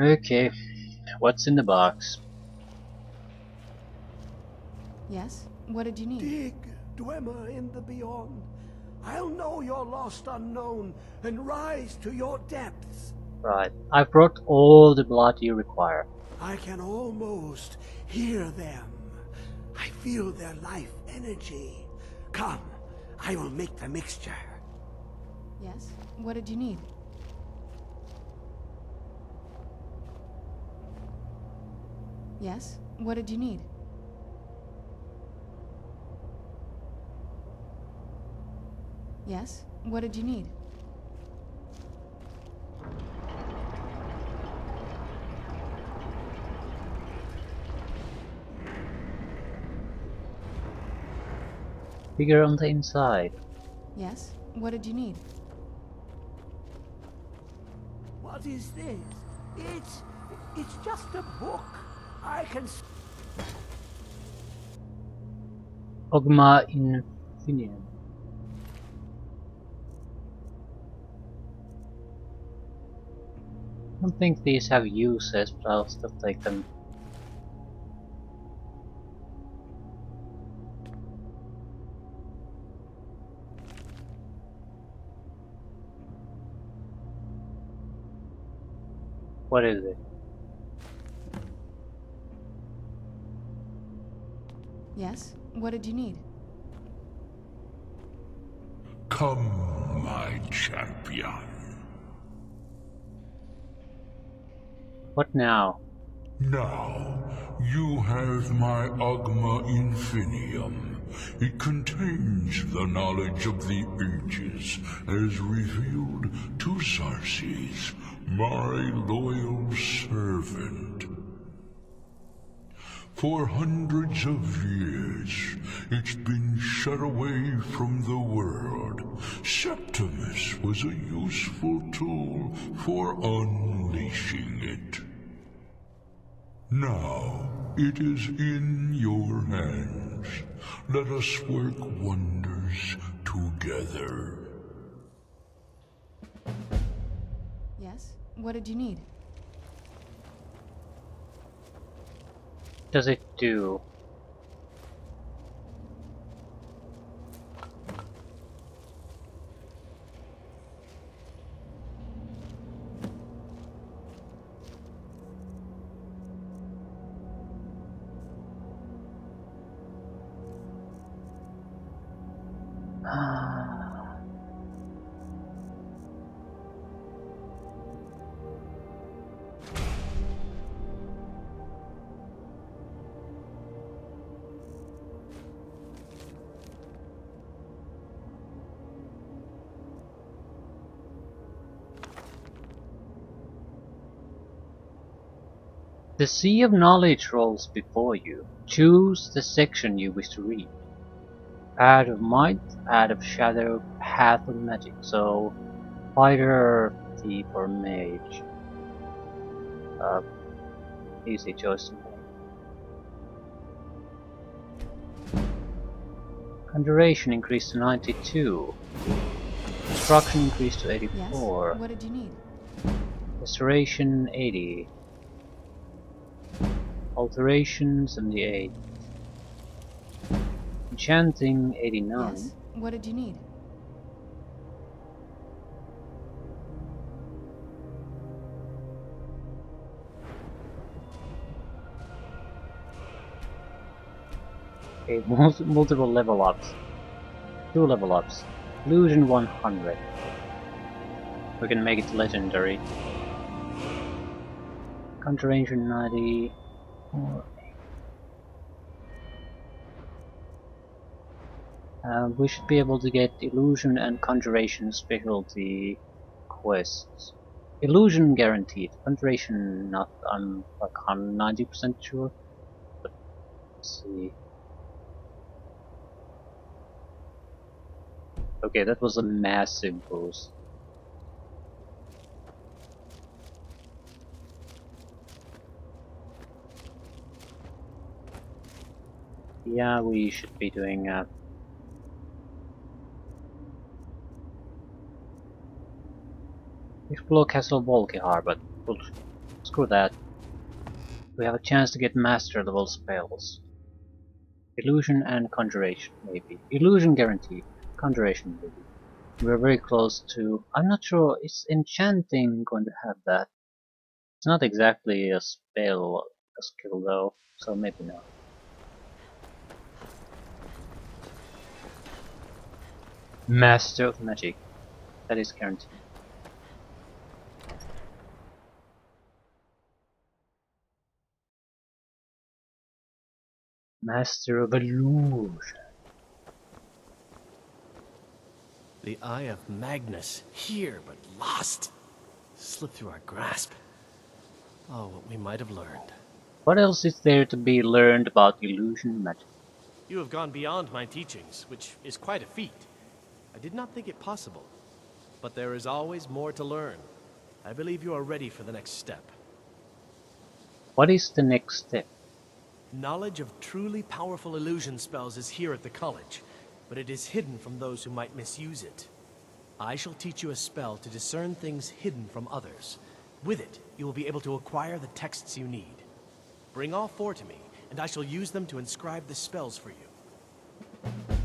Okay, what's in the box? Yes? What did you need? Dig, Dwemer in the beyond. I'll know your lost unknown and rise to your depths. Right, I've brought all the blood you require. I can almost hear them. I feel their life energy. Come, I will make the mixture. Yes? What did you need? Yes? What did you need? Yes? What did you need? Figure on the inside. Yes? What did you need? What is this? It's... it's just a book. I can... Oghma Infinium. I don't think these have uses, but I'll still take them. What is it? Yes? What did you need? Come, my champion. What now? Now, you have my Oghma Infinium. It contains the knowledge of the ages as revealed to Xarxes, my loyal servant. For hundreds of years, it's been shut away from the world. Septimus was a useful tool for unleashing it. Now, it is in your hands. Let us work wonders together. Yes? What did you need? Does it do? Sea of knowledge rolls before you. Choose the section you wish to read. Path of might, path of shadow, path of magic. So, fighter, thief, or mage. Uh, easy choice. Conjuration increased to 92. Destruction increased to Yes? 84. What did you need? Restoration 80. Alteration 78. Enchanting 89. Yes? What did you need? Okay, mul- multiple level ups. Two level ups. Illusion 100. We can make it legendary. Conjuration 90. Uh, we should be able to get illusion and conjuration specialty quests. Illusion guaranteed. Conjuration not. I'm like 90% sure. But let's see. Okay, that was a massive boost. Yeah, we should be doing uh, Explore Castle Volkihar, but Screw that. We have a chance to get master level spells. Illusion and Conjuration, maybe. Illusion guaranteed. Conjuration, maybe. We're very close to... I'm not sure, is Enchanting going to have that? It's not exactly a spell, a skill though, so maybe not. Master of Magic. That is guaranteed. Master of Illusion. The Eye of Magnus, here but lost. Slipped through our grasp. Oh, what we might have learned. What else is there to be learned about illusion magic? You have gone beyond my teachings, which is quite a feat. I did not think it possible. But there is always more to learn. I believe you are ready for the next step. What is the next step? Knowledge of truly powerful illusion spells is here at the college, but it is hidden from those who might misuse it. I shall teach you a spell to discern things hidden from others. With it, you will be able to acquire the texts you need. Bring all four to me, and I shall use them to inscribe the spells for you.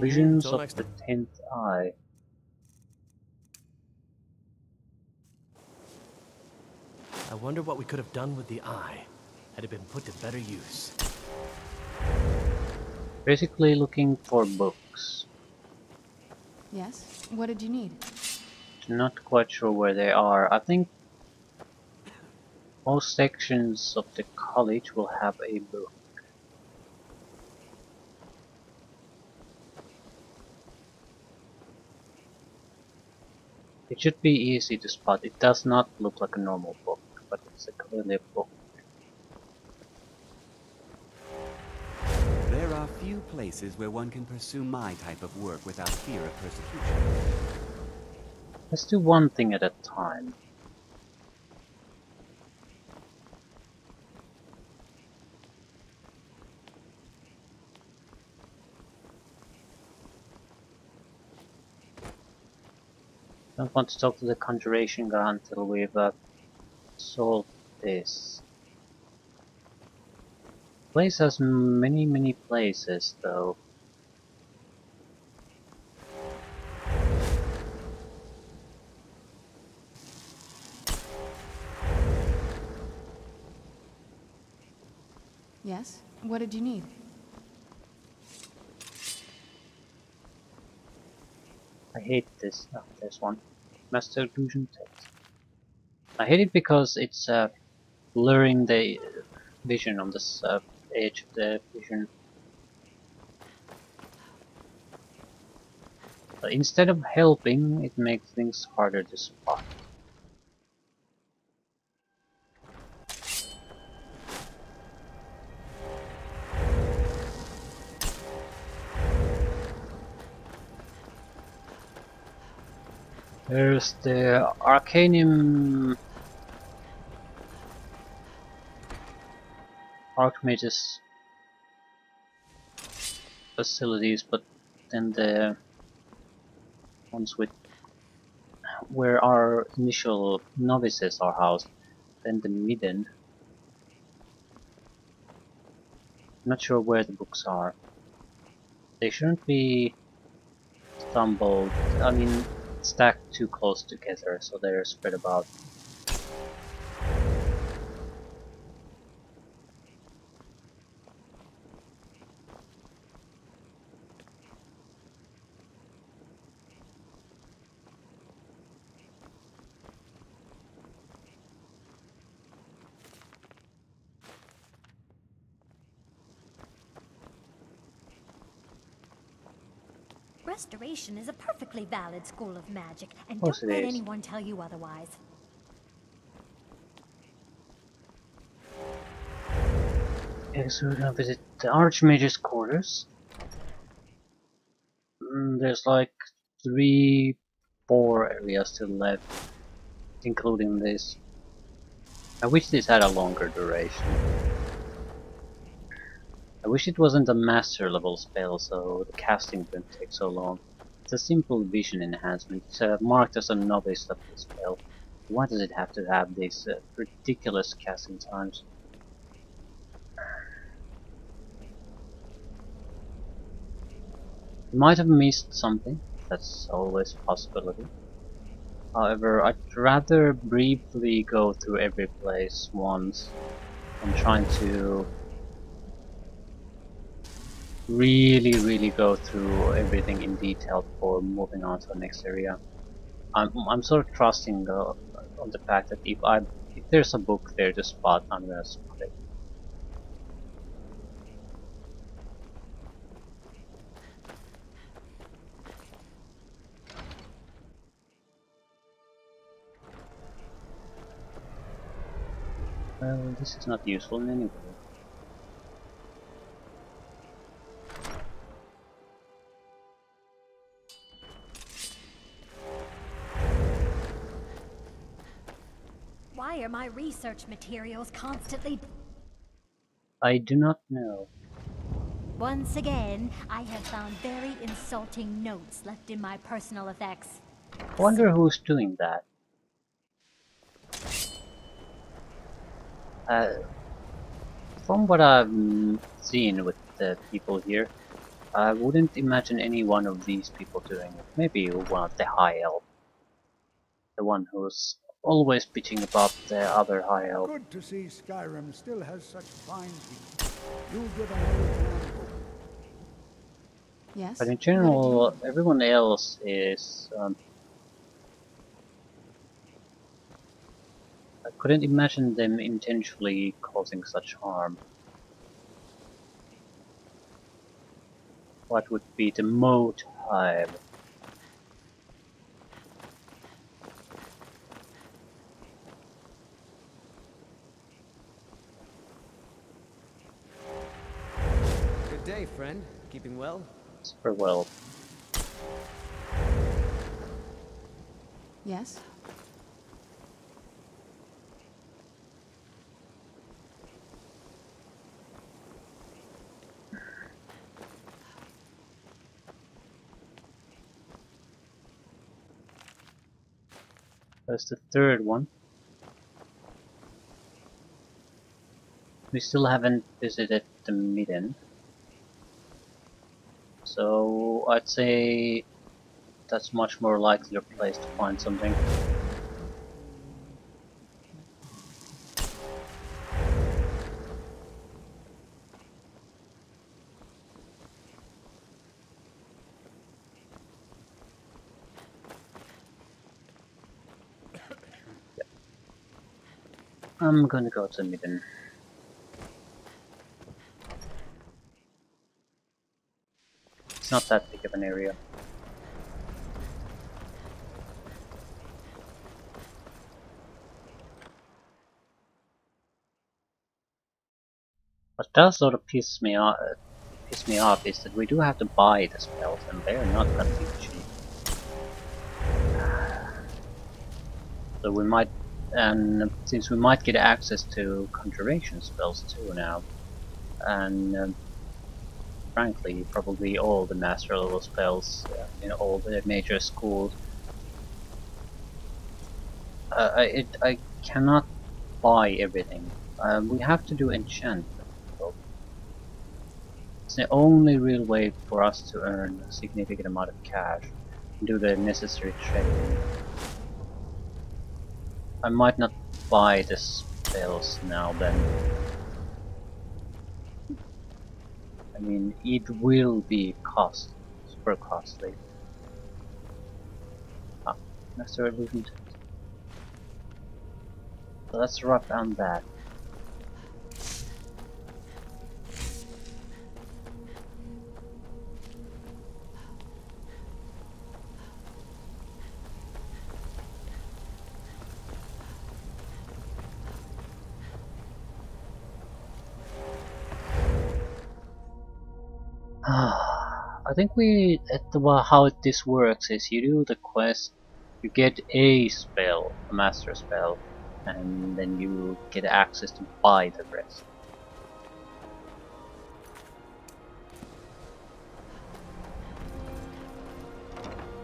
Visions mm, of the time. Tenth Eye. I wonder what we could have done with the eye, had it been put to better use. Basically looking for books. Yes? What did you need? Not quite sure where they are. I think most sections of the college will have a book. It should be easy to spot. It does not look like a normal book, but it's a clearly a book. There are few places where one can pursue my type of work without fear of persecution. Let's do one thing at a time. Don't want to talk to the conjuration guy until we've uh, solved this. Place has many, many places though. Yes? What did you need? I hate this. Oh, there's one. Master illusion text. I hate it because it's uh, blurring the vision on this uh, edge of the vision. But instead of helping, it makes things harder to spot. There's the Arcanium Archmage's facilities, but then the ones with where our initial novices are housed, then the Midden. Not sure where the books are. They shouldn't be stumbled. I mean, stacked too close together, so they're spread about. Restoration is a perfectly valid school of magic, and don't let is. anyone tell you otherwise. Okay, so we're gonna visit the Archmage's quarters. Mm, there's like three, four areas still left, including this. I wish this had a longer duration. I wish it wasn't a master level spell, so the casting wouldn't take so long. It's a simple vision enhancement, uh, marked as a novice level spell. Why does it have to have these uh, ridiculous casting times? Might have missed something, that's always a possibility. However, I'd rather briefly go through every place once than trying to really, really go through everything in detail before moving on to the next area. I'm, I'm sort of trusting the, on the fact that if I if there's a book there to spot, I'm gonna spot it. Well, this is not useful in any way. My research materials constantly... I do not know. Once again, I have found very insulting notes left in my personal effects. I wonder who's doing that. Uh, from what I've seen with the people here, I wouldn't imagine any one of these people doing it. Maybe one of the high elf. The one who's always bitching about the other high elf. Good to see Skyrim still has such fine people. You give an old. Yes? But in What did you general, everyone else is. Um, I couldn't imagine them intentionally causing such harm. What would be the motive? Good day, friend. Keeping well? Super well. Yes? That's the third one. We still haven't visited the midden. So I'd say that's much more likely a place to find something. I'm gonna go to midden. Not that big of an area. What does sort of piss me off, piss me off is that we do have to buy the spells, and they're not gonna be cheap. So we might, and since we might get access to conjuration spells too now, and um, frankly, probably all the master level spells uh, in all the major schools. Uh, I, it, I cannot buy everything. Um, we have to do enchantment. So it's the only real way for us to earn a significant amount of cash and do the necessary trading. I might not buy the spells now then. I mean, it will be cost, super costly. Ah, Test. So let's wrap on that. I think we well, how this works is you do the quest, you get a spell, a master spell, and then you get access to buy the rest.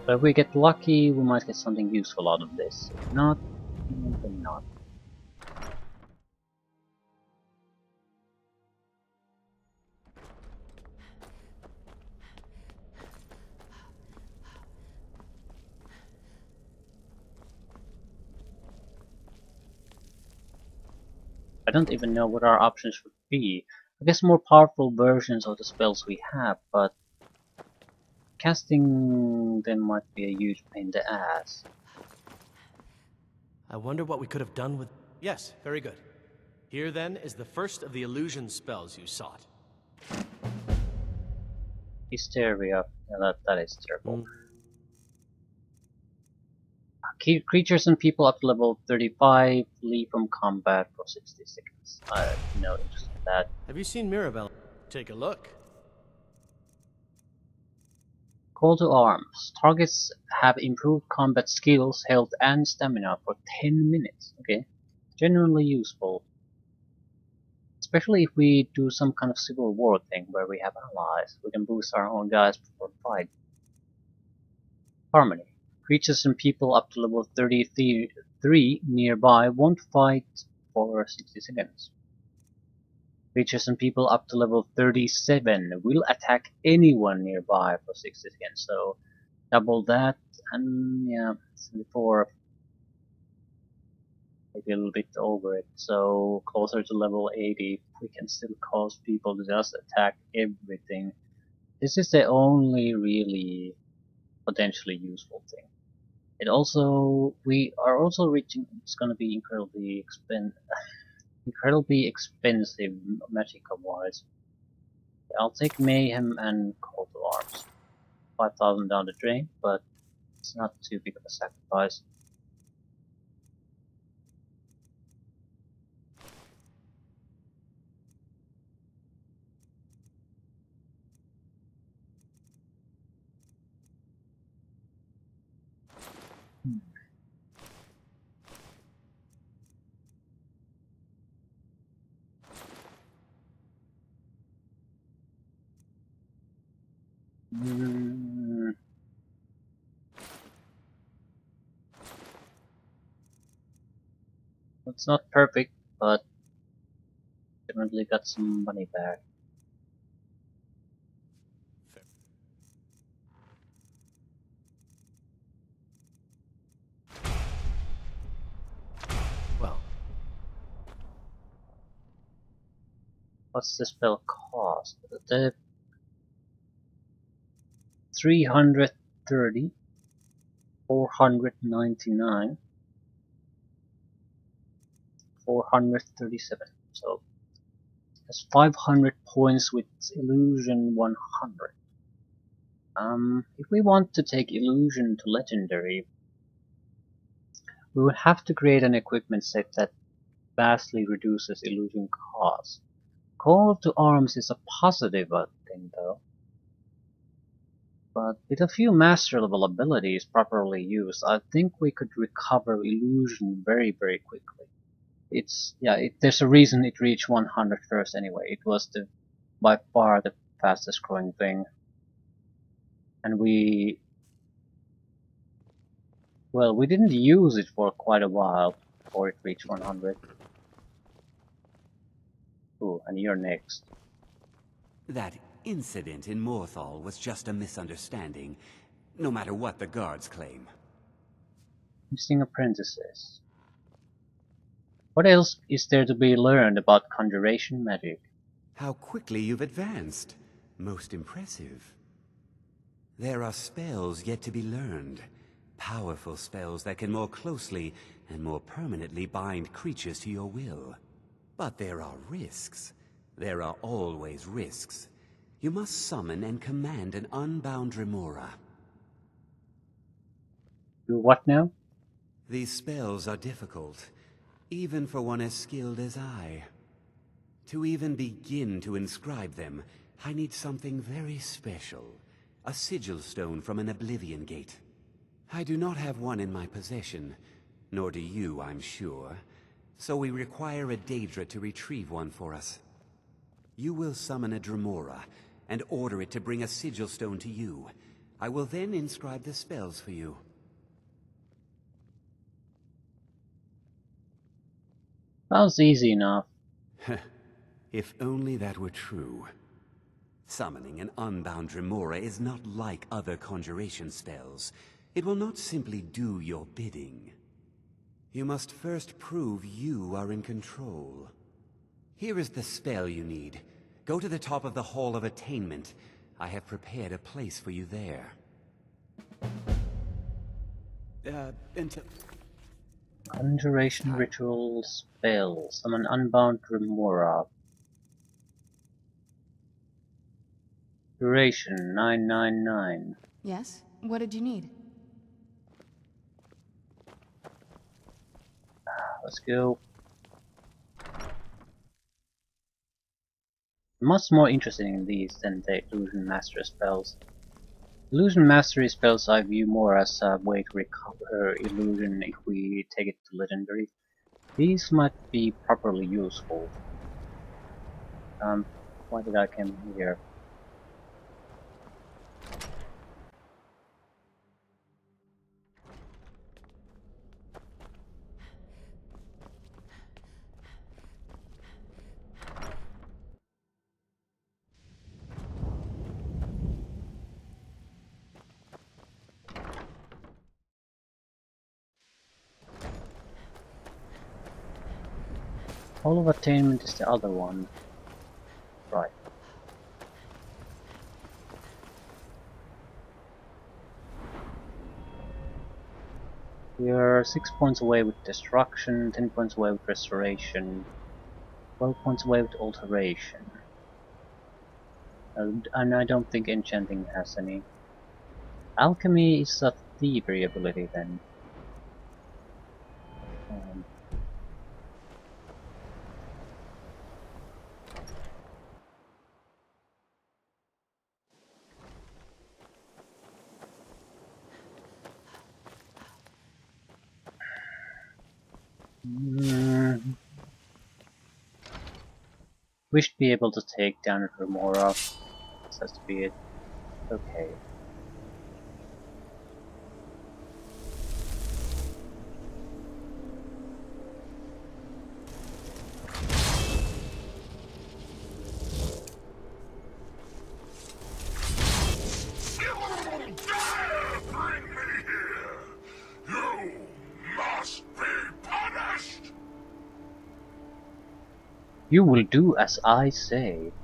So if we get lucky, we might get something useful out of this. If not, Maybe not. I don't even know what our options would be. I guess more powerful versions of the spells we have, but casting them might be a huge pain in the ass. I wonder what we could have done with... Yes, very good. Here then is the first of the illusion spells you sought. Hysteria. Yeah, that, that is terrible. Mm. Ke- Creatures and people up to level 35 leave from combat for 60 seconds. I have no interest in that. Have you seen Mirabelle? Take a look. Call to arms. Targets have improved combat skills, health, and stamina for 10 minutes. Okay, genuinely useful. Especially if we do some kind of civil war thing where we have allies, we can boost our own guys before fight. Harmony. Creatures and people up to level 33 nearby won't fight for 60 seconds. Creatures and people up to level 37 will attack anyone nearby for 60 seconds. So double that and yeah, 74. Maybe a little bit over it. So closer to level 80, we can still cause people to just attack everything. This is the only really potentially useful thing. It also, we are also reaching, it's gonna be incredibly expen incredibly expensive magicka wise. I'll take Mayhem and Call to Arms. 5000 down the drain, but it's not too big of a sacrifice. Mm. It's not perfect, but definitely got some money back. Well, What's this spell cost? The 330 499 437 so that's 500 points with illusion 100 um, if we want to take illusion to legendary we would have to create an equipment set that vastly reduces illusion cost. Call to arms is a positive thing though but with a few master level abilities properly used, I think we could recover illusion very very quickly. It's yeah, it, there's a reason it reached 100 first anyway. It was the by far the fastest growing thing, and we well we didn't use it for quite a while before it reached 100. Ooh, and you're next. That incident in Morthal was just a misunderstanding, no matter what the guards claim. Missing apprentices. What else is there to be learned about conjuration magic? How quickly you've advanced. Most impressive. There are spells yet to be learned. Powerful spells that can more closely and more permanently bind creatures to your will. But there are risks. There are always risks. You must summon and command an unbound Dremora. Do what now? These spells are difficult, even for one as skilled as I. To even begin to inscribe them, I need something very special. A sigil stone from an Oblivion Gate. I do not have one in my possession, nor do you, I'm sure. So we require a Daedra to retrieve one for us. You will summon a Dremora, and order it to bring a sigil stone to you. I will then inscribe the spells for you. Sounds easy enough. if only that were true. Summoning an unbound Dremora is not like other conjuration spells. It will not simply do your bidding. You must first prove you are in control. Here is the spell you need. Go to the top of the Hall of Attainment. I have prepared a place for you there. Uh, until... Conjuration ritual spell. Summon unbound Dremora. Duration 999. Yes? What did you need? Let's go. Much more interesting in these than the Illusion Mastery spells. Illusion Mastery spells I view more as a way to recover illusion if we take it to legendary. These might be properly useful. Um, why did I come here? Hall of Attainment is the other one. Right. We are 6 points away with Destruction, 10 points away with Restoration, 12 points away with Alteration. And, and I don't think Enchanting has any. Alchemy is a thievery ability then. We should be able to take down Dremora. This has to be it. Okay. You will do as I say.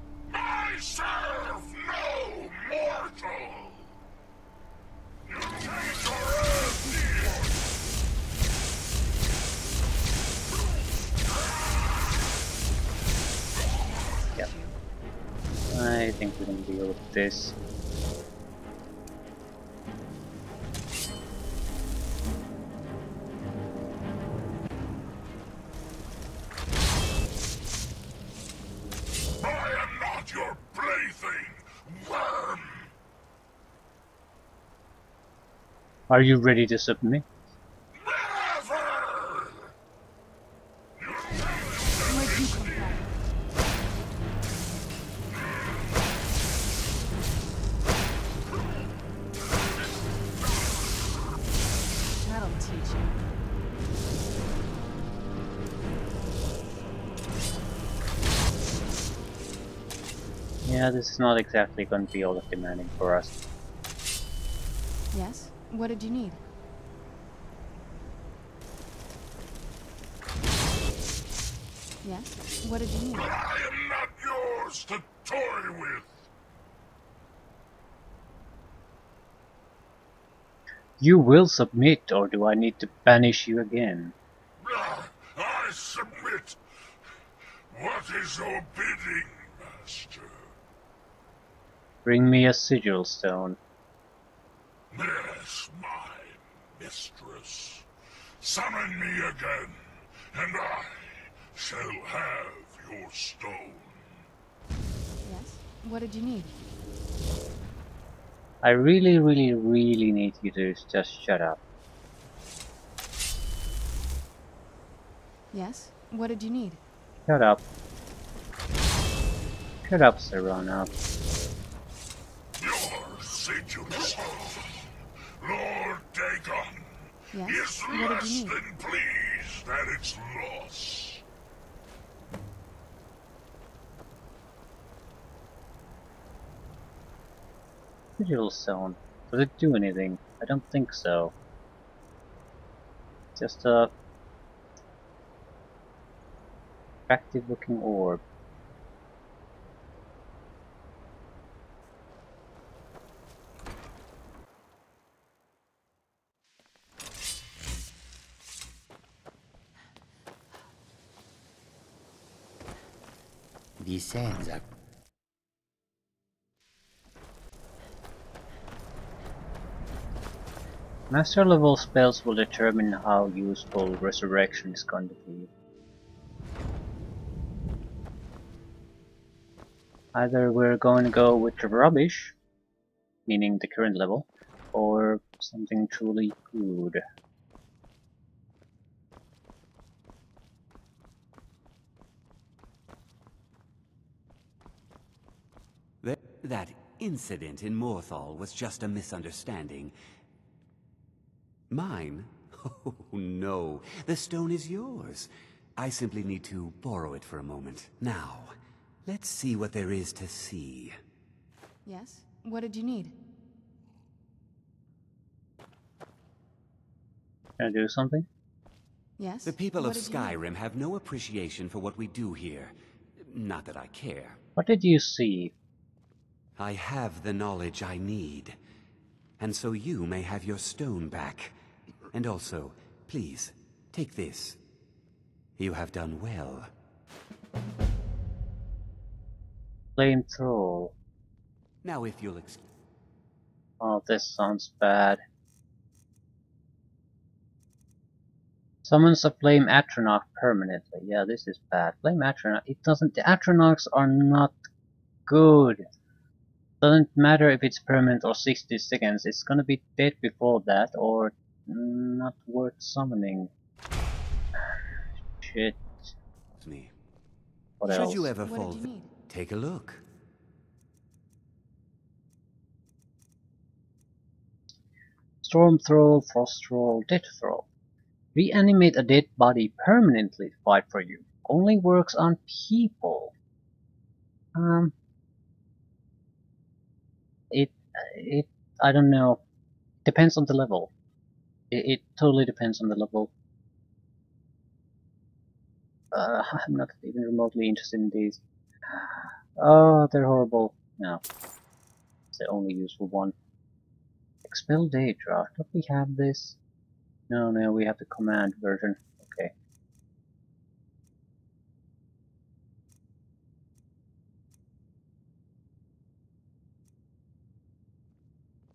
Are you ready to submit? Yeah, this is not exactly going to be all that demanding for us. Yes? What did you need? Yes? What did you need? I am not yours to toy with! You will submit, or do I need to banish you again? I submit! What is your bidding, Master? Bring me a sigil stone. Yes, my mistress. Summon me again, and I shall have your stone. Yes? What did you need? I really, really, really need you to just shut up. Yes? What did you need? Shut up. Shut up, Serana. Yes? is what less you than pleased at its loss. Digital stone. Does it do anything? I don't think so. Just a attractive looking orb. Vicenza. Master level spells will determine how useful resurrection is going to be. Either we're going to go with the rubbish, meaning the current level, or something truly good. That, that incident in Morthal was just a misunderstanding. Mine? Oh, no. The stone is yours. I simply need to borrow it for a moment. Now, let's see what there is to see. Yes? What did you need? Can I do something? Yes? The people what of did you need? Skyrim have no appreciation for what we do here. Not that I care. What did you see? I have the knowledge I need. And so you may have your stone back. And also, please, take this. You have done well. Flame Thrall. Now if you'll excuse... Oh, this sounds bad. Summons a flame Atronach permanently. Yeah, this is bad. Flame Atronach. It doesn't. The Atronachs are not good. Doesn't matter if it's permanent or 60 seconds. It's gonna be dead before that, or not worth summoning. Shit. It's me. What Should else? you ever What fall... you? Take a look. Storm Thrall, Frost Thrall, Dead Thrall. Reanimate a dead body permanently to fight for you. Only works on people. Um. It, it, I don't know. Depends on the level. It, it totally depends on the level. Uh, I'm not even remotely interested in these. Oh, they're horrible. No. It's the only useful one. Expel Daedra. Don't we have this? No, no, we have the command version. Okay.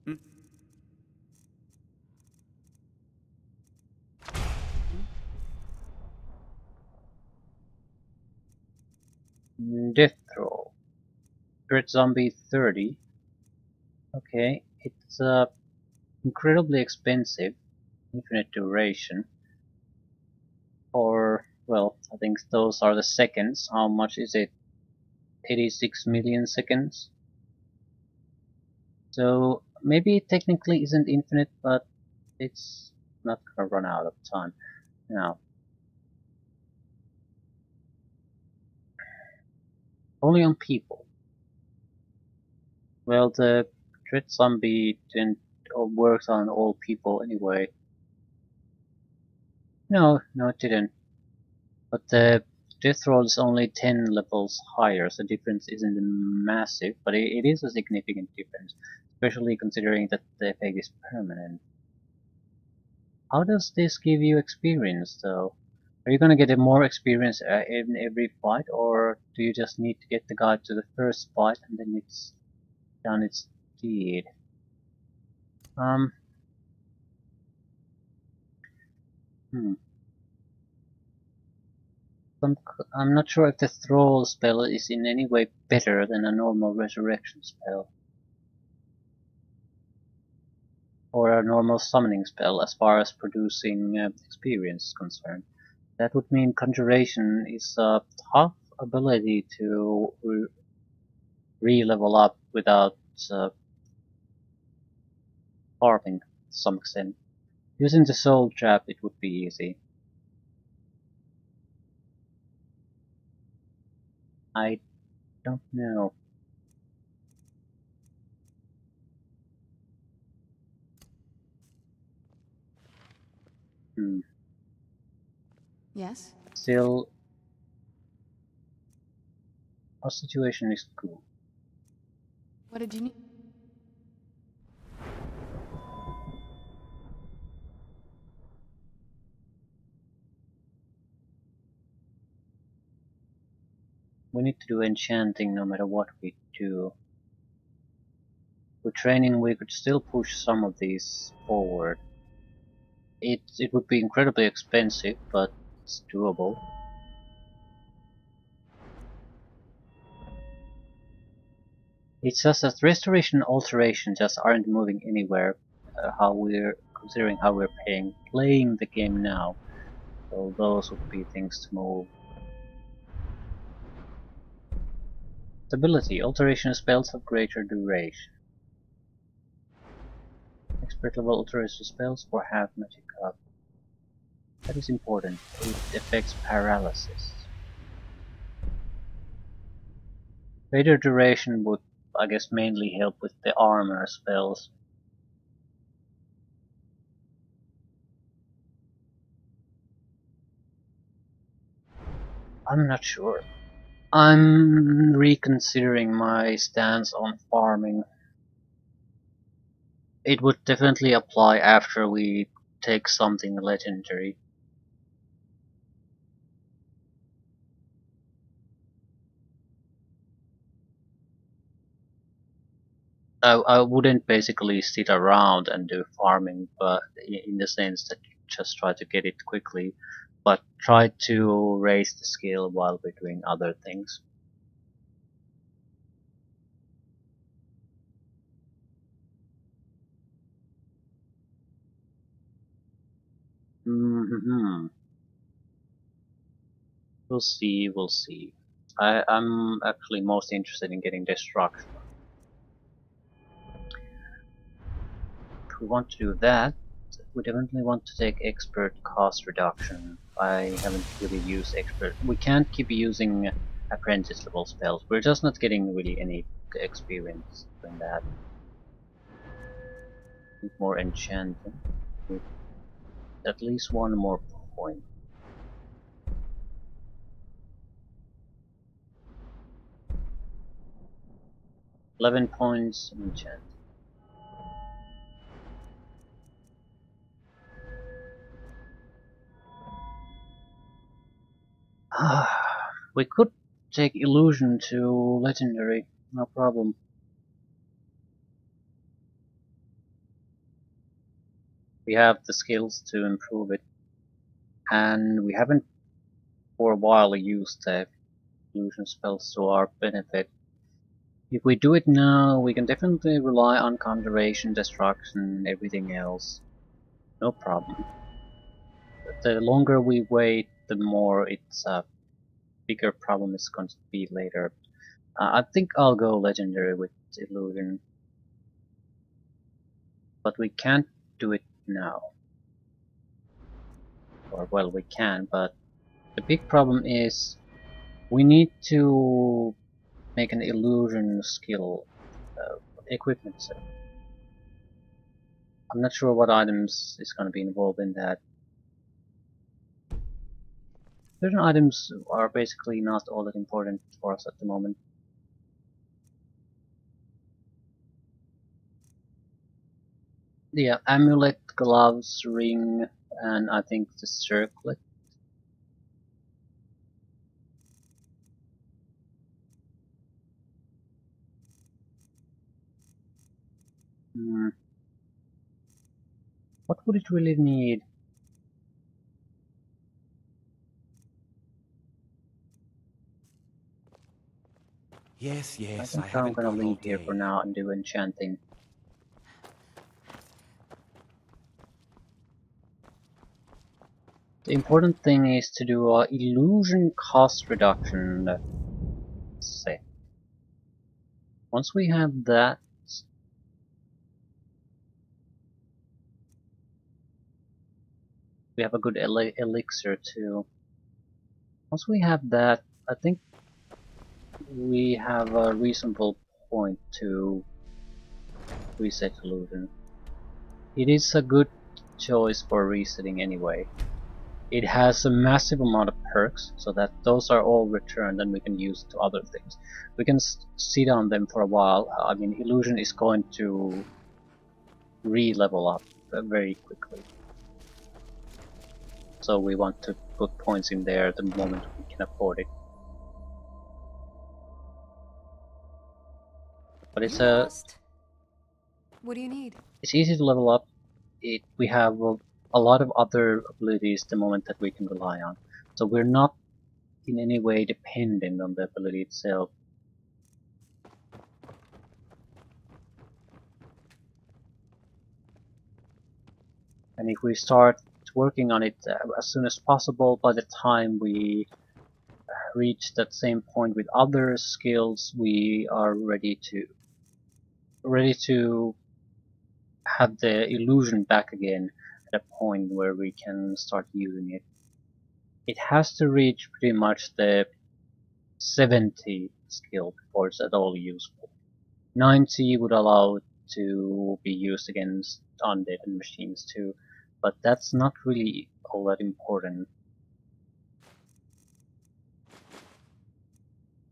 Hmm. Mm, Dead Thrall. Dread Zombie 30. Okay, it's uh, incredibly expensive. Infinite duration. Or, well, I think those are the seconds. How much is it? 86 million seconds? So, maybe it technically isn't infinite, but it's not gonna run out of time. Now, only on people. Well, the Dread Zombie didn't uh, work on all people anyway. No, no it didn't. But the Dead Thrall is only 10 levels higher, so the difference isn't massive, but it, it is a significant difference, especially considering that the effect is permanent. How does this give you experience though? Are you gonna get a more experience uh, in every fight, or do you just need to get the guy to the first fight and then it's done its deed? Um. Hmm. I'm, I'm not sure if the Thrall spell is in any way better than a normal resurrection spell. Or a normal summoning spell as far as producing uh, experience is concerned. That would mean Conjuration is a tough ability to re-level up without uh, farming to some extent. Using the Soul Trap it would be easy. I don't know. Hmm. Yes? Still, our situation is cool. What did you need? We need to do enchanting no matter what we do. With training we could still push some of these forward. It, it would be incredibly expensive, but doable. It's just that restoration and alteration just aren't moving anywhere. Uh, how we're considering how we're playing playing the game now. So those would be things to move. Stability. Alteration spells have greater duration. Expert level alteration spells for half magic. That is important. It affects paralysis. Greater duration would, I guess, mainly help with the armor spells. I'm not sure. I'm reconsidering my stance on farming. It would definitely apply after we take something legendary. I, I wouldn't basically sit around and do farming, but in the sense that you just try to get it quickly, but try to raise the skill while we're doing other things. Mm hmm We'll see, we'll see. I, I'm actually most interested in getting destruction. We want to do that, we definitely want to take expert cost reduction. I haven't really used expert. We can't keep using apprentice level spells. We're just not getting really any experience doing that. More enchanting. At least one more point. Eleven points enchant. we could take illusion to legendary, no problem. We have the skills to improve it. And we haven't for a while used the illusion spells to our benefit. If we do it now, we can definitely rely on conjuration, destruction, everything else. No problem. But the longer we wait, the more it's a bigger problem is going to be later. Uh, I think I'll go legendary with illusion. But we can't do it now. Or well, we can, but the big problem is we need to make an illusion skill uh, equipment set. I'm not sure what items is going to be involved in that. Certain items are basically not all that important for us at the moment. Yeah, amulet, gloves, ring, and I think the circlet. Hmm. What would it really need? Yes, I yes, think I I'm haven't gonna leave here for now and do enchanting. The important thing is to do a illusion cost reduction set. Once we have that, we have a good eli elixir too. Once we have that, I think we have a reasonable point to reset illusion. It is a good choice for resetting anyway. It has a massive amount of perks, so that those are all returned and we can use to other things. We can sit on them for a while. I mean, illusion is going to re-level up uh, very quickly. So we want to put points in there the moment we can afford it. But it's a lost? What do you need? it's easy to level up. It we have a, a lot of other abilities the moment that we can rely on. So we're not in any way dependent on the ability itself. And if we start working on it uh, as soon as possible, by the time we uh, reach that same point with other skills, we are ready to ready to have the illusion back again at a point where we can start using it. It has to reach pretty much the 70 skill before it's at all useful. 90 would allow it to be used against undead and machines too, but that's not really all that important.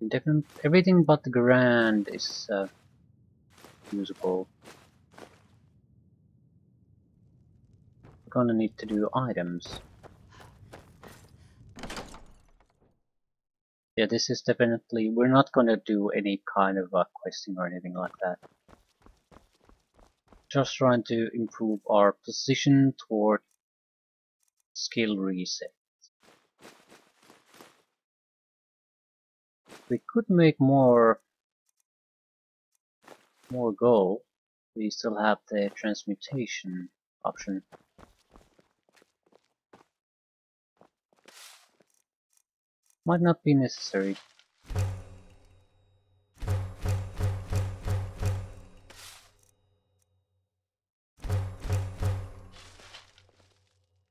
Different, everything but the grand is uh, usable. We're gonna need to do items. Yeah, this is definitely, we're not gonna do any kind of uh, questing or anything like that. Just trying to improve our position toward skill reset. We could make more more gold. We still have the transmutation option. Might not be necessary.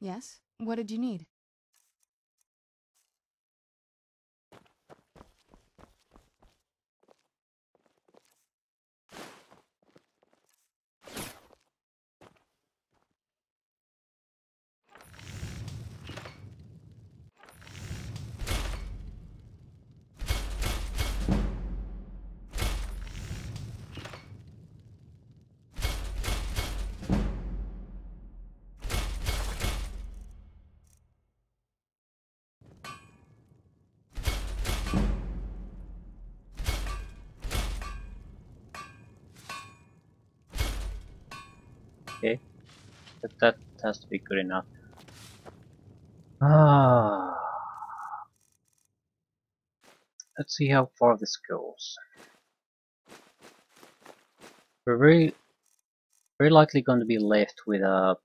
Yes? What did you need? Okay, but that has to be good enough. Ah, let's see how far this goes. We're very, very likely going to be left with a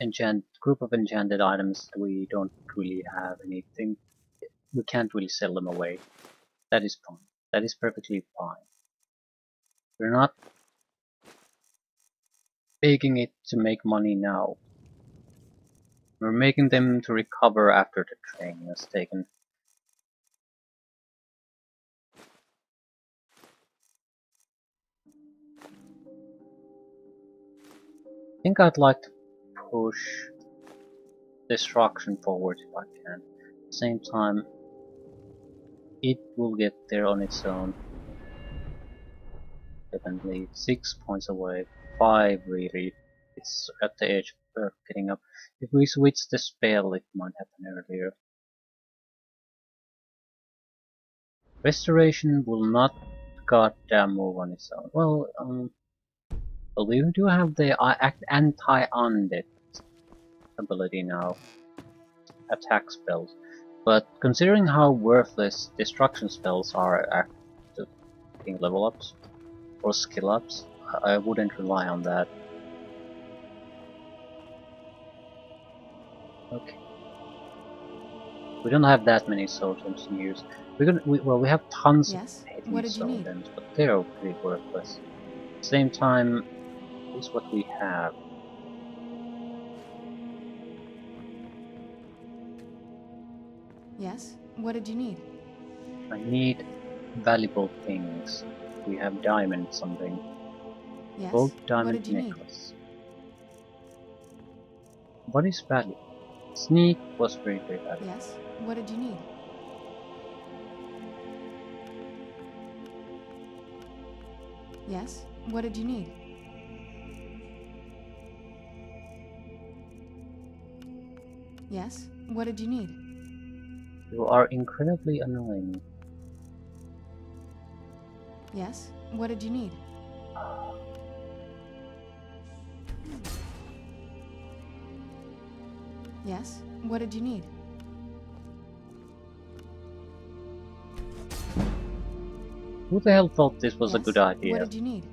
enchant group of enchanted items we don't really have anything. We can't really sell them away. That is fine. That is perfectly fine. We're not making it to make money now. We're making them to recover after the training is taken. I think I'd like to push destruction forward if I can. At the same time, it will get there on its own. Definitely six points away five really. It's at the edge of getting up. If we switch the spell, it might happen earlier. Restoration will not goddamn move on its own. Well, um, well, we do have the uh, act anti-undead ability now, attack spells. But considering how worthless destruction spells are at level ups or skill ups, I wouldn't rely on that. Okay. We don't have that many soul gems to use. We're gonna we, well we have tons Yes? of hidden What did you need? gems, but they're pretty worthless. At the same time, is what we have. Yes? What did you need? I need valuable things. We have diamond something. Yes? Gold what diamond you need? What is value? Sneak was very, very valuable. Yes? What did you need? Yes? What did you need? Yes? What did you need? You are incredibly annoying. Yes? What did you need? Yes? What did you need? Who the hell thought this was a good idea? What did you need?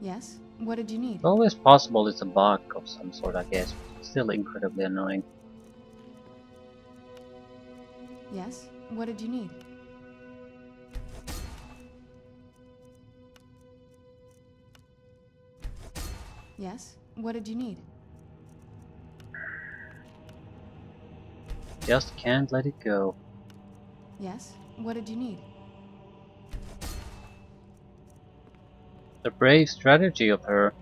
Yes? What did you need? It's always possible it's a bug of some sort, I guess. but Still incredibly annoying. Yes? What did you need? Yes? What did you need? Just can't let it go. Yes? What did you need? The brave strategy of her.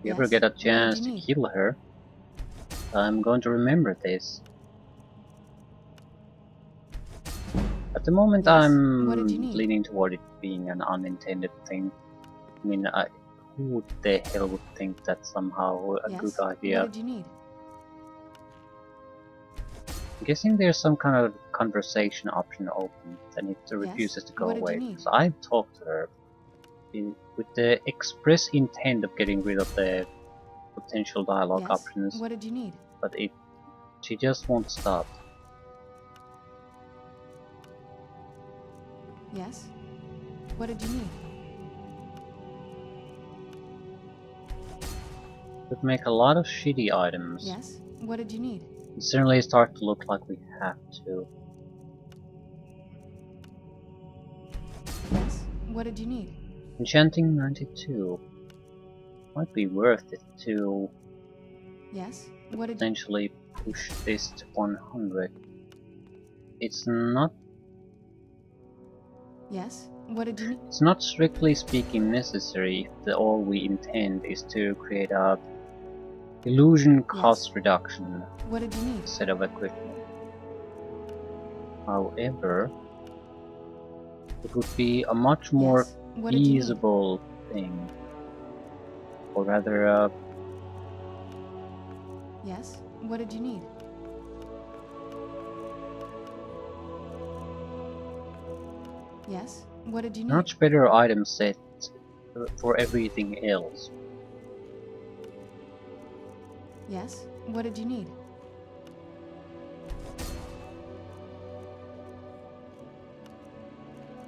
If you ever get a chance to need? kill her, I'm going to remember this. At the moment, Yes, I'm what did you need? leaning toward it being an unintended thing. I mean, I, who the hell would think that's somehow a yes? good idea? What did you need? I'm guessing there's some kind of conversation option open, and it refuses to go what away. So I've talked to her in, with the express intent of getting rid of the potential dialogue yes? options, What did you need? but it she just won't stop. Yes? What did you need? Could make a lot of shitty items. Yes? What did you need? It certainly start to look like we have to. Yes? What did you need? Enchanting 92 might be worth it to Yes? What did you potentially push this to 100. It's not Yes? What did you need? It's not strictly speaking necessary if the all we intend is to create a illusion cost reduction What did you need? set of equipment. However, it would be a much more yes? What did you need? feasible thing. Or rather, uh, Yes? What did you need? Yes? What did you need? much better item set for everything else. Yes? What did you need?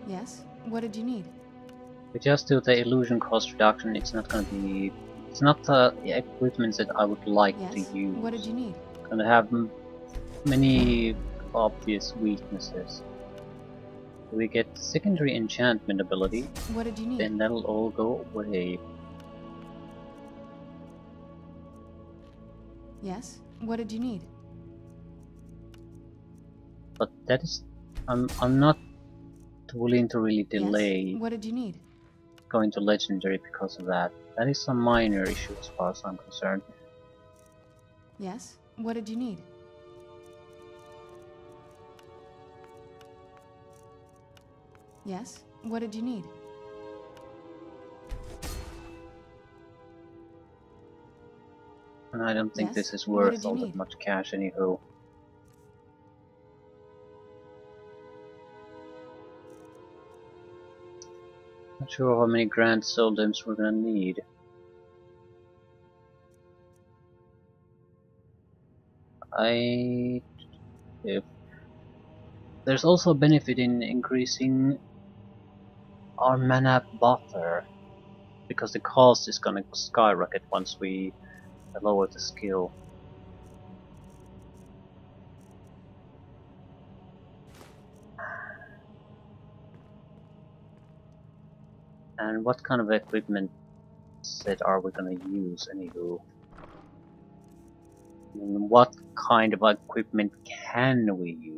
Yes? What did you need? We just do the illusion cost reduction, it's not gonna be... It's not the equipment that I would like Yes? to use. What did you need? gonna have m- many obvious weaknesses. We get secondary enchantment ability, What did you need? then that'll all go away. Yes? What did you need? But that is, I'm I'm not willing to really delay Yes? What did you need? going to legendary because of that. That is a minor issue as far as I'm concerned. Yes? What did you need? Yes? What did you need? And I don't think Yes? this is worth all that much cash anywho. Not sure how many grand soul gems we're gonna need. I if there's also a benefit in increasing our mana buffer because the cost is gonna skyrocket once we lower the skill. And what kind of equipment set are we gonna use anywho? I what kind of equipment can we use?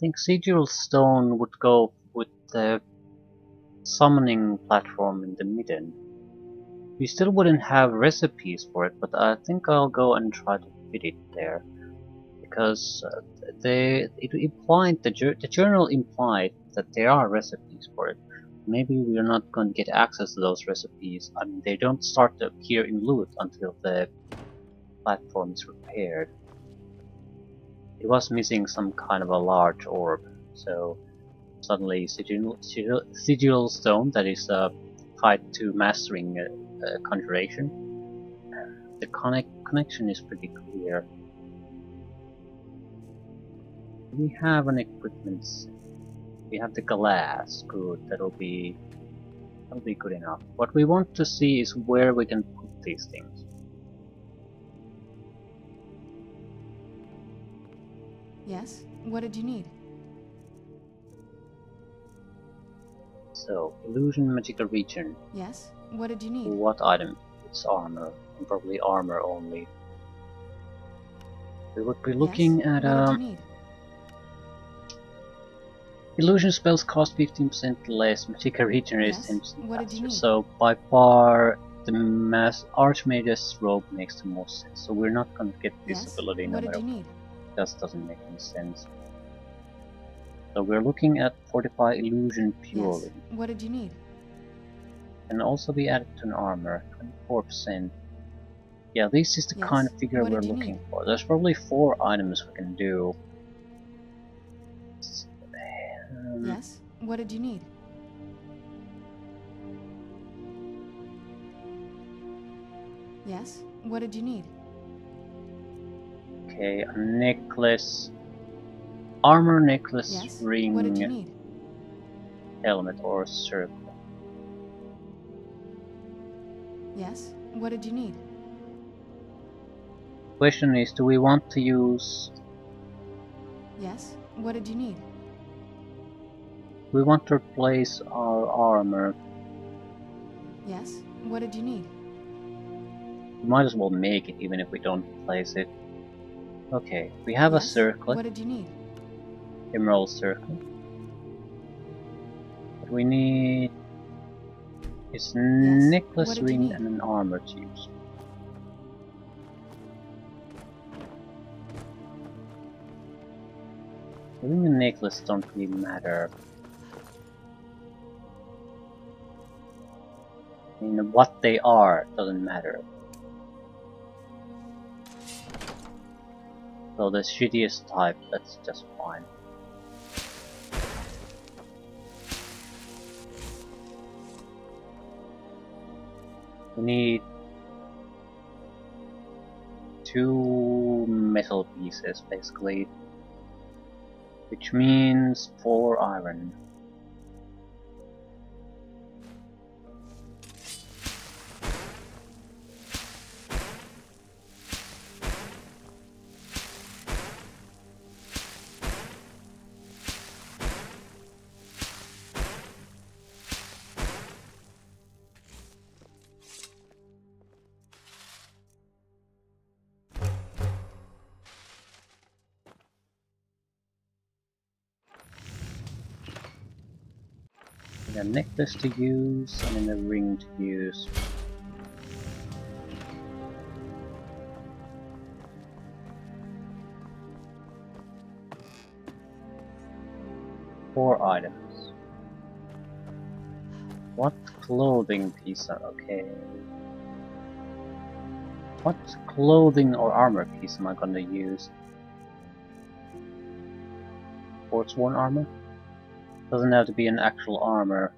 Think Sigil Stone would go with the summoning platform in the midden. We still wouldn't have recipes for it, but I think I'll go and try to fit it there. Because uh, they, it implied, the, the journal implied that there are recipes for it. Maybe we're not going to get access to those recipes. I mean, they don't start to appear in loot until the platform is repaired. It was missing some kind of a large orb, so suddenly sigil, sigil, sigil stone that is uh, tied to mastering uh, uh, conjuration. The connect connection is pretty clear. We have an equipment. We have the glass. Good. That'll be that'll be good enough. What we want to see is where we can put these things. Yes? What did you need? So, illusion magicka regen. Yes? What did you need? What item? It's armor. And probably armor only. We would be looking yes? at um, did you need? illusion spells cost 15% less, magicka regen is Yes? 10% What did you need? So by far the mass Archmage's robe makes the most sense. So we're not gonna get this Yes? ability no What did you need? Just doesn't make any sense. So we're looking at Fortify Illusion purely. Yes? What did you need? Can also be added to an armor, 24%. Yeah, this is the Yes. kind of figure What we're looking need? for. There's probably four items we can do. Um, Yes? What did you need? Yes? What did you need? Okay, a necklace. Armor necklace, Yes? ring, What did you need? helmet, or circle. Yes? What did you need? Question is, do we want to use... Yes? What did you need? We want to replace our armor. Yes? What did you need? We might as well make it even if we don't place it. Okay, we have a circle. What did you need? emerald circle. What we need is necklace, did you ring, and an armor to use. Ring and necklace don't really matter. I mean, what they are doesn't matter. So the shittiest type, that's just fine. We need two metal pieces basically, which means four iron. Necklace to use, and then a ring to use. Four items. What clothing piece? are- Okay. What clothing or armor piece am I gonna use? Forsworn armor? Doesn't have to be an actual armor.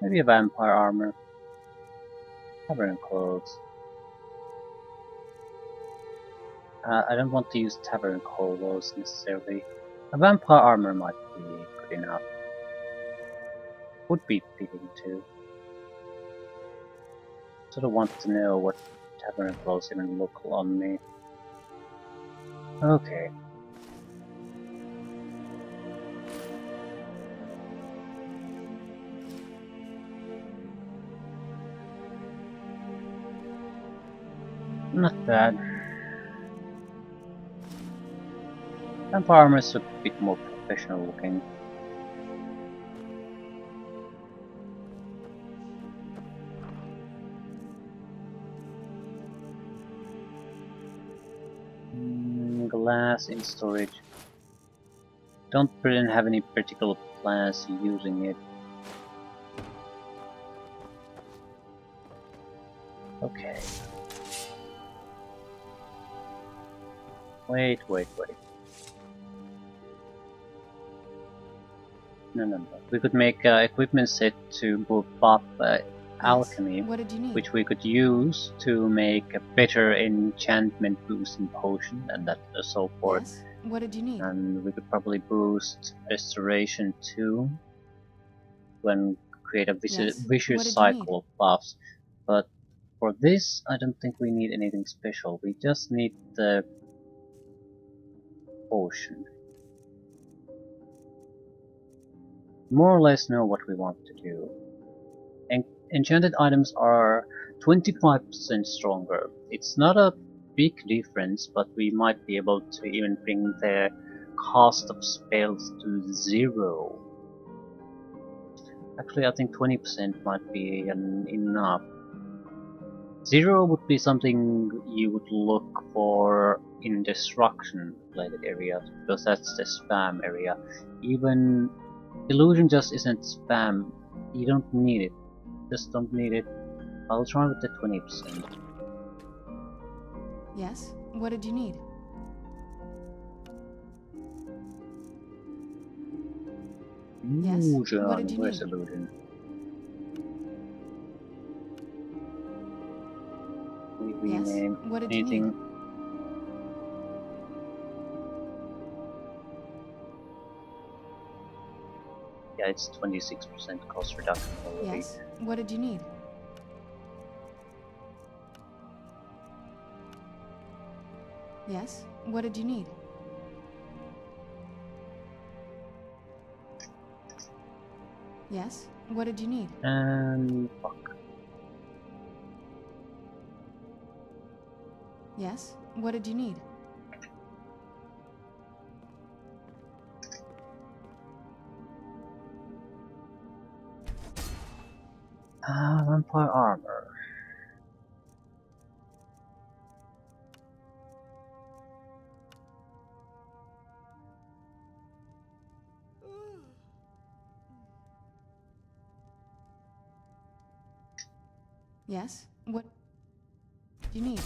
Maybe a vampire armor. Tavern clothes. Uh, I don't want to use tavern clothes necessarily. A vampire armor might be good enough. Would be fitting too. Sort of want to know what tavern clothes even look on me. Okay. Not bad. Empowerment's a bit more professional looking. Glass in storage. Don't pretend have any particular plans using it. Okay. Wait, wait, wait. No, no, no. We could make uh, equipment set to buff up uh, alchemy, What did you need? which we could use to make a better enchantment boosting potion and that uh, so forth. Yes. What did you need? And we could probably boost restoration too when create a vicious, Yes. vicious What did you cycle of buffs. But for this, I don't think we need anything special. We just need the potion. More or less know what we want to do. En enchanted items are 25% stronger. It's not a big difference, but we might be able to even bring the cost of spells to zero. Actually, I think 20% might be enough. Zero would be something you would look for in destruction related areas, because that's the spam area. Even illusion just isn't spam. You don't need it. Just don't need it. I'll try with the 20%. Yes. What did you need? Yes, Illusion. what did you need? Yes. What did you need? Yeah, it's 26% cost reduction already. Yes. What did you need? Yes. What did you need? Yes. What did you need? And fuck. Yes. What did you need? Ah, vampire armor. Yes. What do you need?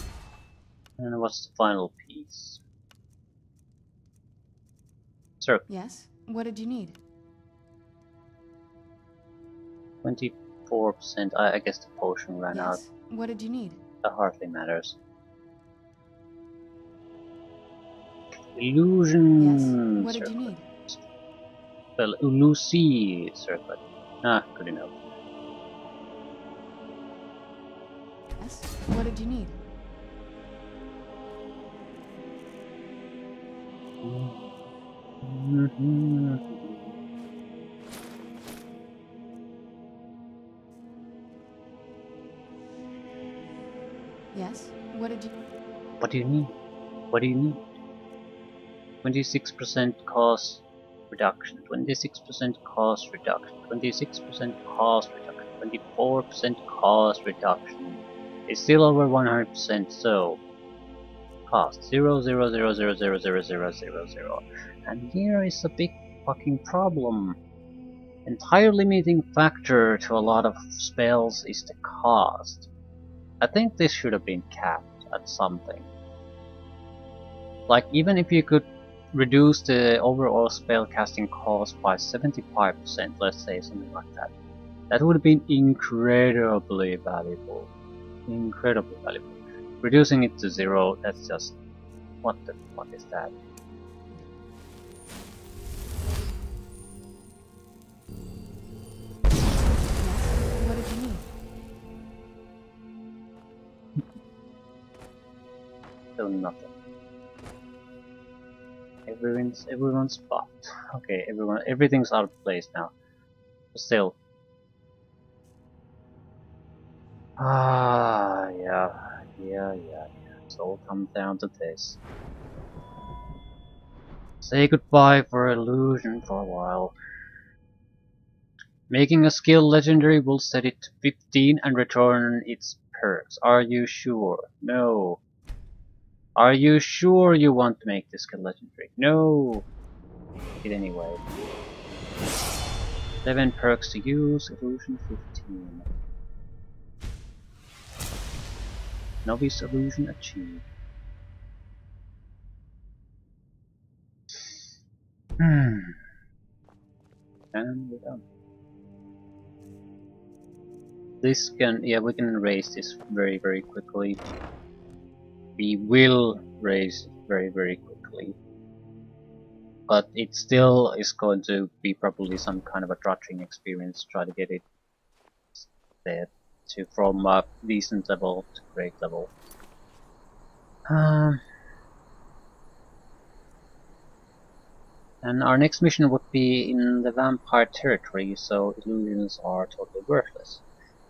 And what's the final piece? Sir. Yes. What did you need? 24%. I, I guess the potion ran out. What did you need? That hardly matters. Illusion. Yes. What did you need? Well, Lucy circlet. Ah, good enough. Yes. What did you need? Yes. What did you What do you need? What do you need? 26% cost reduction, 26% cost reduction, 26% cost reduction, 24% cost reduction. It's still over 100%, so cost 0, 0, 0, 0, 0, 0, 0, 0, 0. And here is a big fucking problem. Entire limiting factor to a lot of spells is the cost. I think this should have been capped at something. Like, even if you could reduce the overall spell casting cost by 75%, let's say something like that, that would have been incredibly valuable. Incredibly valuable. Reducing it to zero, that's just. What the fuck is that? Still nothing. Everyone's everyone's spot. Okay, everyone everything's out of place now. But still. Ah yeah, yeah, yeah, yeah. It all comes down to this. Say goodbye for illusion for a while. Making a skill legendary will set it to 15 and return its perks. Are you sure? No. Are you sure you want to make this legendary? No. It anyway. 7 perks to use, illusion 15. Novice illusion achieved. Hmm. And we're done. This can, yeah, we can raise this very, very quickly. We will raise very, very quickly. But it still is going to be probably some kind of a trudging experience try to get it there to from a decent level to great level. Um, and our next mission would be in the vampire territory, so illusions are totally worthless.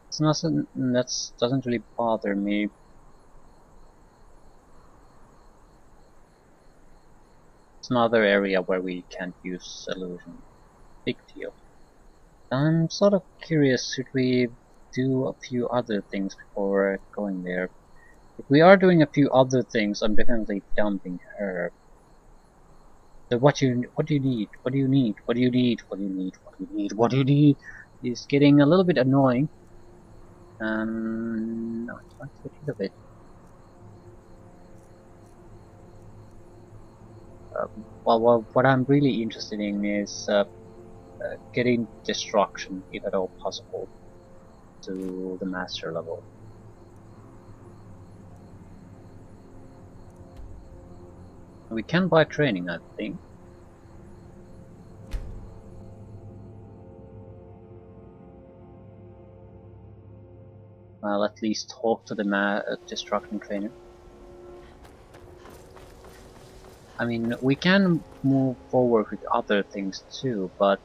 It's nothing that doesn't really bother me. It's another area where we can't use illusion. Big deal. I'm sort of curious, should we do a few other things before going there? If we are doing a few other things, I'm definitely dumping her. So what you what do you need? What do you need? What do you need? What do you need? What do you need? What do you need? Is getting a little bit annoying. Um, no, let's get rid of it. Well, well, what I'm really interested in is uh, uh, getting destruction, if at all possible, to the master level. We can buy training, I think. I'll at least talk to the ma uh, destruction trainer. I mean, we can move forward with other things too, but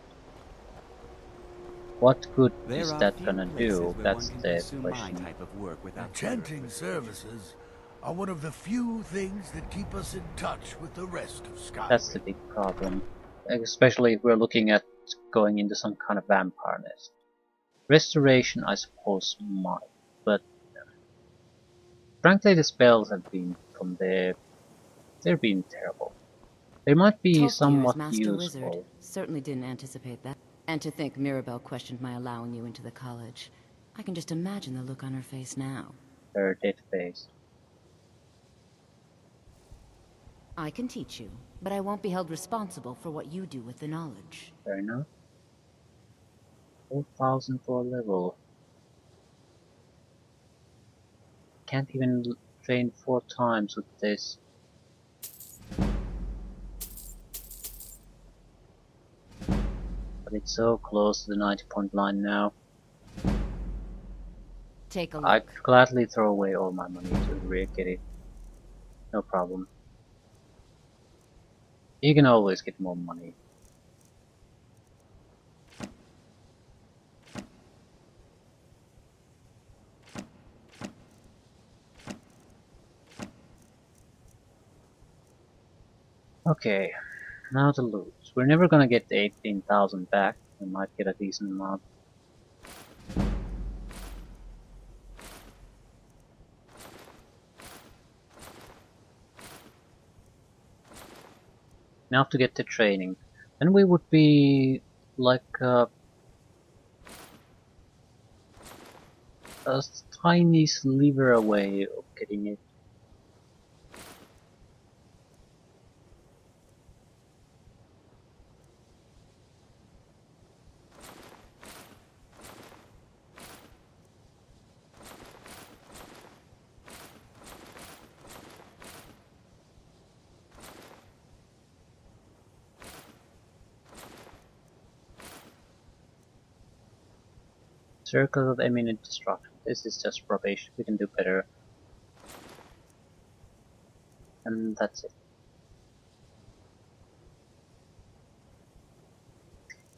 what good There is that gonna do? where That's the question. type of work without Enchanting services are one of the few things that keep us in touch with the rest of Sky. That's the big problem. Especially if we're looking at going into some kind of vampire nest. Restoration, I suppose, might, but uh, frankly, the spells have been from there. They've being terrible. They might be Tolkien somewhat Master Wizard. useful. Certainly didn't anticipate that. And to think Mirabelle questioned my allowing you into the college. I can just imagine the look on her face now. Her dead face. I can teach you, but I won't be held responsible for what you do with the knowledge. Fair enough. 4000 for a level. Can't even train four times with this. But it's so close to the 90 point line now. Take a look. I'd gladly throw away all my money to get it. No problem. You can always get more money. Okay, now to lose. We're never gonna get the 18,000 back. We might get a decent amount. enough to get the training. Then we would be like uh, a tiny sliver away of getting it. Circle of imminent destruction. This is just probation. We can do better. And that's it.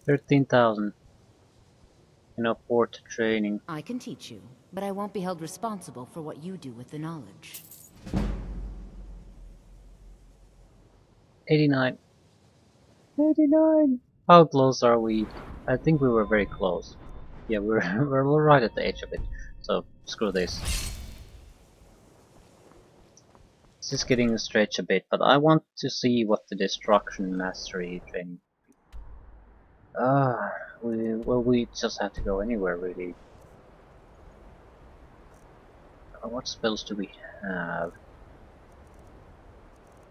Thirteen thousand. You know, port training. I can teach you, but I won't be held responsible for what you do with the knowledge. Eighty-nine. 89! How close are we? I think we were very close. Yeah, we're, we're right at the edge of it. So, screw this. This is getting stretched a bit, but I want to see what the destruction mastery training. Ah, we well we just have to go anywhere really. Uh, what spells do we have?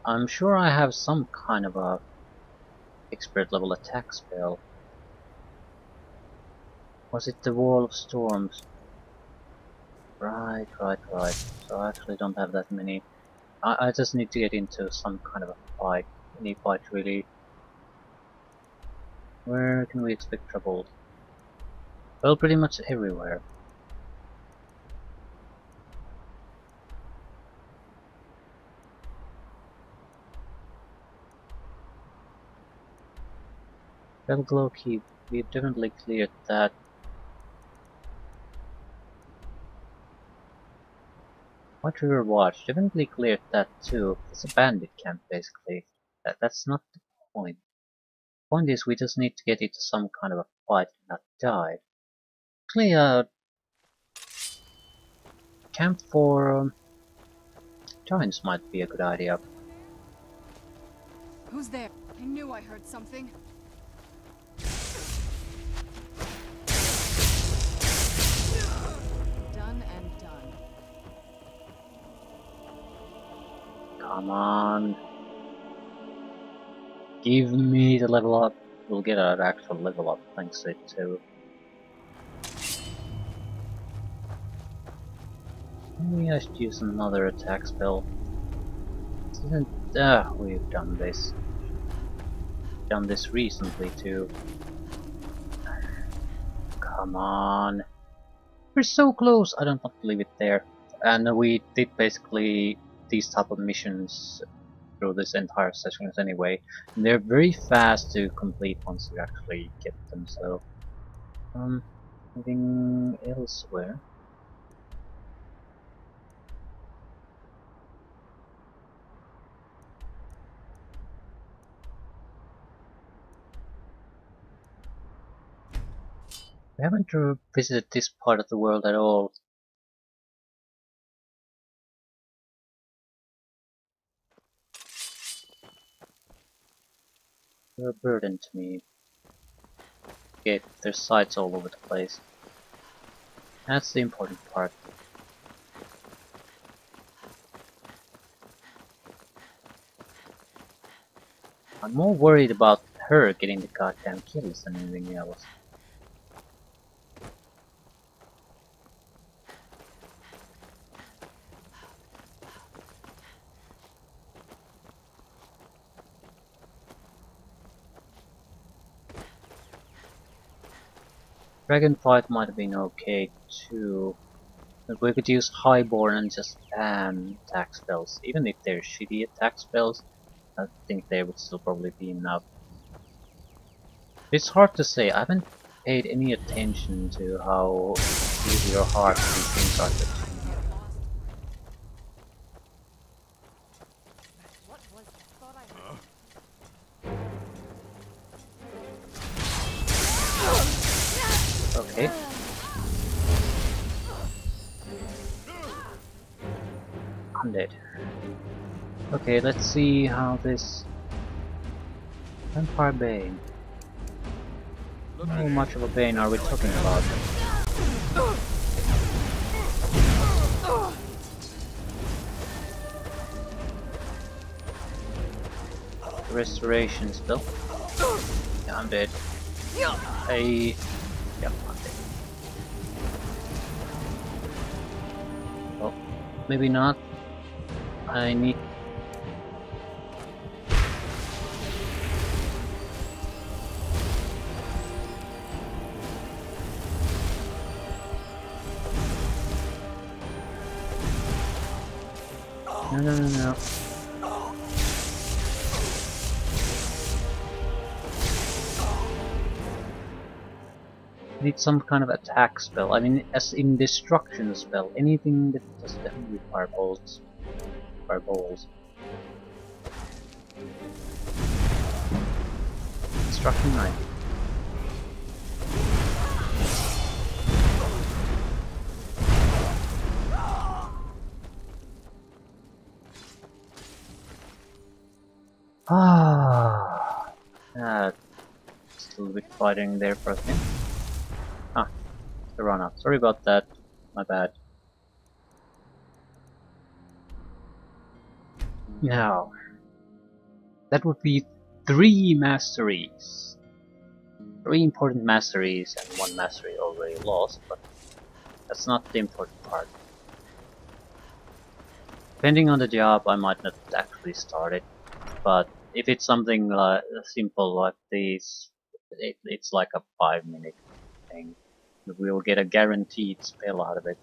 I'm sure I have some kind of a expert level attack spell. Was it the Wall of Storms? Right, right, right. So I actually don't have that many. I, I just need to get into some kind of a fight. Any fight really. Where can we expect trouble? Well, pretty much everywhere. Fellglow Keep. We've definitely cleared that. White River Watch. Definitely cleared that too. It's a bandit camp basically. That, that's not the point. The point is we just need to get into some kind of a fight and not die. Uh, camp for um, giants might be a good idea. Who's there? I knew I heard something. Come on. Give me the level up. We'll get an actual level up thanks to it too. Maybe I should use another attack spell. Isn't ah we've done this. Done this recently too. Come on. We're so close! I don't want to leave it there. And we did basically these type of missions through this entire session anyway. And they're very fast to complete once you actually get them, so... Um, moving elsewhere. We haven't visited this part of the world at all. They're a burden to me. Okay, there's sites all over the place. That's the important part. I'm more worried about her getting the goddamn kills than anything else. Dragonflight might have been okay too. But we could use Highborn and just spam attack spells. Even if they're shitty attack spells, I think they would still probably be enough. It's hard to say, I haven't paid any attention to how easy or hard these things are to let's see how this Empire Bane. How much of a Bane are we talking about? Restoration spell. Yeah, I'm dead. Yep, I'm. Well, oh, maybe not. I need... some kind of attack spell. I mean, as in destruction spell, anything that does definitely fireballs. Fireballs. Destruction 90. Ah, just a little bit fighting there for a second. Run out. Sorry about that. My bad. Now, that would be three masteries. Three important masteries and one mastery already lost, but that's not the important part. Depending on the job, I might not actually start it, but if it's something like simple like this, it, it's like a five minute thing. We'll get a guaranteed spell out of it.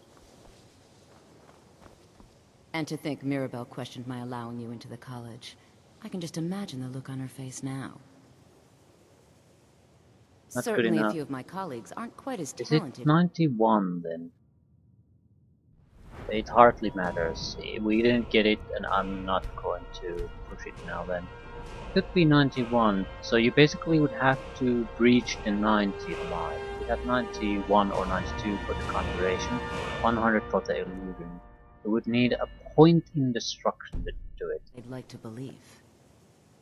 And to think Mirabelle questioned my allowing you into the college. I can just imagine the look on her face now. Good Certainly a few of my colleagues aren't quite as Is talented. it 91 then? It hardly matters. We didn't get it and I'm not going to push it now then. Could be 91, so you basically would have to breach the 90 line. Have 91 or 92 for the conjuration, 100 for the illusion. You would need a point in destruction to do it. They'd like to believe.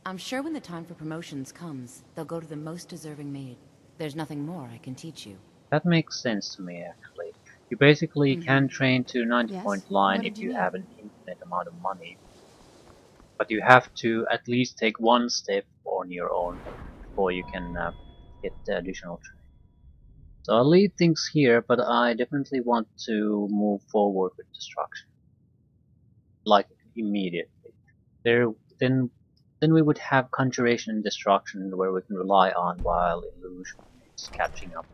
I'm sure when the time for promotions comes, they'll go to the most deserving maid. There's nothing more I can teach you. That makes sense to me actually. You basically Mhm. can train to 90 Yes? point line if you you have an infinite amount of money. But you have to at least take one step on your own before you can uh, get the additional training. So I'll leave things here, but I definitely want to move forward with destruction. Like immediately. There then then we would have conjuration and destruction where we can rely on while illusion is catching up.